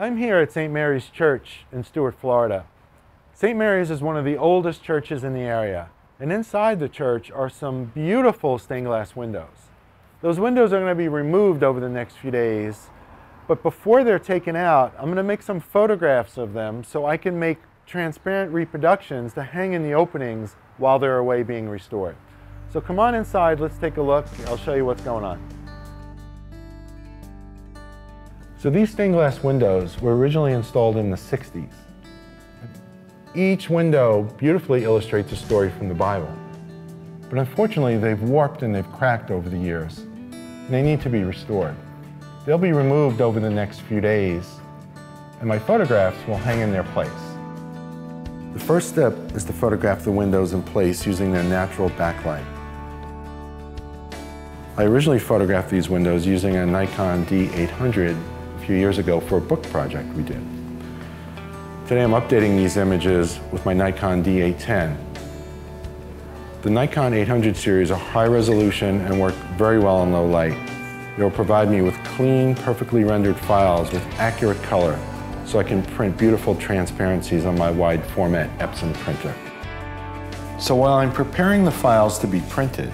I'm here at St. Mary's Church in Stuart, Florida. St. Mary's is one of the oldest churches in the area, and inside the church are some beautiful stained glass windows. Those windows are going to be removed over the next few days, but before they're taken out, I'm going to make some photographs of them so I can make transparent reproductions to hang in the openings while they're away being restored. So come on inside, let's take a look. I'll show you what's going on. So these stained glass windows were originally installed in the 60s. Each window beautifully illustrates a story from the Bible. But unfortunately, they've warped and they've cracked over the years. They need to be restored. They'll be removed over the next few days, and my photographs will hang in their place. The first step is to photograph the windows in place using their natural backlight. I originally photographed these windows using a Nikon D800 few years ago for a book project we did. Today I'm updating these images with my Nikon D810. The Nikon 800 series are high resolution and work very well in low light. It will provide me with clean, perfectly rendered files with accurate color so I can print beautiful transparencies on my wide format Epson printer. So while I'm preparing the files to be printed,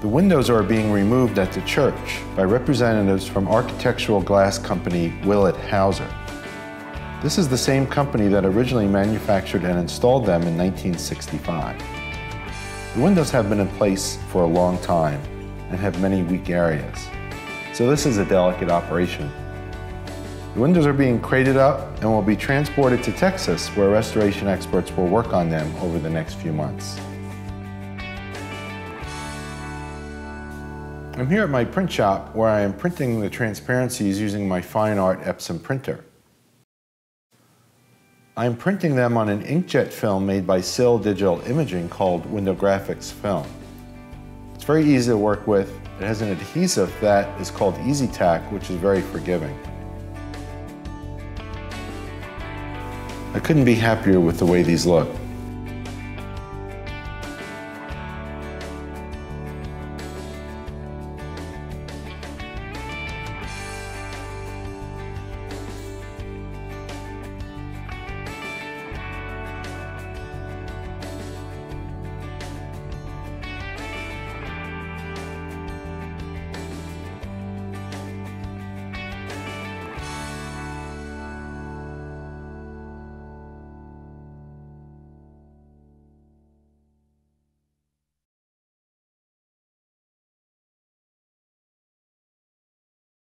the windows are being removed at the church by representatives from architectural glass company Willet Hauser. This is the same company that originally manufactured and installed them in 1965. The windows have been in place for a long time and have many weak areas. So this is a delicate operation. The windows are being crated up and will be transported to Texas where restoration experts will work on them over the next few months. I'm here at my print shop where I am printing the transparencies using my fine art Epson printer. I'm printing them on an inkjet film made by Sihl Digital Imaging called WindowGraphx Film. It's very easy to work with. It has an adhesive that is called Easy Tack, which is very forgiving. I couldn't be happier with the way these look.